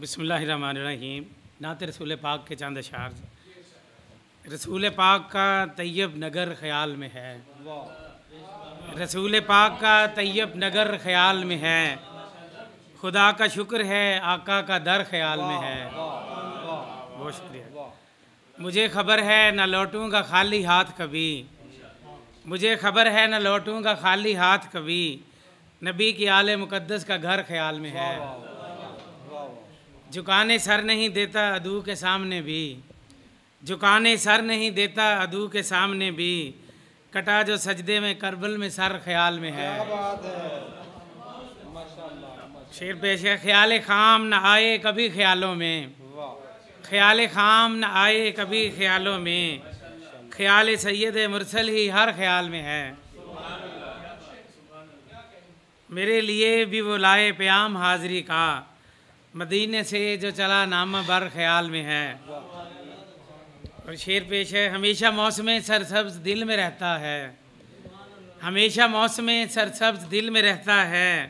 بسم اللہ الرحمن الرحیم۔ نعت رسول پاک کے چاند اشعار۔ رسول پاک کا طیب نگر خیال میں ہے۔ رسول پاک کا طیب نگر خیال میں ہے۔ خدا کا شکر ہے، آقا کا در خیال میں ہے۔ بہت شکریہ۔ مجھے خبر ہے، نہ لوٹوں گا خالی ہاتھ کبھی۔ مجھے خبر ہے، نہ لوٹوں گا خالی ہاتھ کبھی۔ نبی کی آل مقدس کا گھر خیال میں ہے۔ جھکانے سر نہیں دیتا ادو کے سامنے بھی۔ جھکانے سر نہیں دیتا ادو کے سامنے بھی۔ کٹا جو سجدے میں کربل میں سر خیال میں ہے۔ شیر پیش ہے خیال خام نہ آئے کبھی خیالوں میں۔ خیال خام نہ آئے کبھی خیالوں میں۔ خیال سید مرسل ہی ہر خیال میں ہے۔ میرے لیے بھی وہ لائے پیام حاضری کا۔ مدینے سے جو چلا نامہ بر خیال میں ہے۔ اور شیر پیش ہے، ہمیشہ موسم سرسبز دل میں رہتا ہے۔ ہمیشہ موسم سرسبز دل میں رہتا ہے۔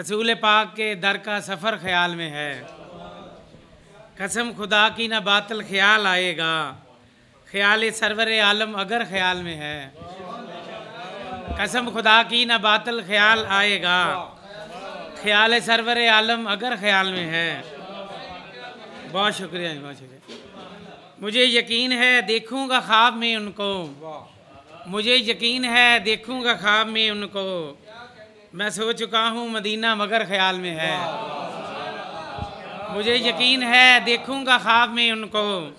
رسول پاک کے در کا سفر خیال میں ہے۔ قسم خدا کی نہ باطل خیال آئے گا۔ خیال سرور عالم اگر خیال میں ہے۔ قسم خدا کی نہ باطل خیال آئے گا۔ خیال سرور عالم اگر خیال میں ہے۔ بہت شکریہ بہت شکریہ۔ مجھے یقین ہے دیکھوں گا خواب میں ان کو۔ مجھے یقین ہے دیکھوں گا خواب میں ان کو۔ میں سو چکا ہوں مدینہ مگر خیال میں ہے۔ مجھے یقین ہے دیکھوں گا خواب میں ان کو۔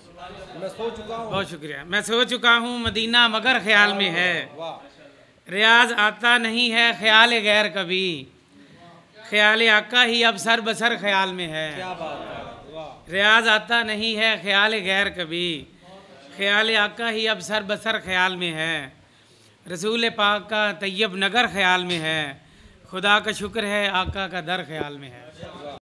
بہت شکریہ۔ میں سو چکا ہوں مدینہ مگر خیال میں ہے۔ ریاض آتا نہیں ہے خیال غیر کبھی۔ خیال آقا ہی اب سر بسر خیال میں ہے۔ ریاض آتا نہیں ہے خیال غیر کبھی۔ خیال آقا ہی اب سر بسر خیال میں ہے۔ رسول پاک کا طیب نگر خیال میں ہے۔ خدا کا شکر ہے آقا کا در خیال میں ہے۔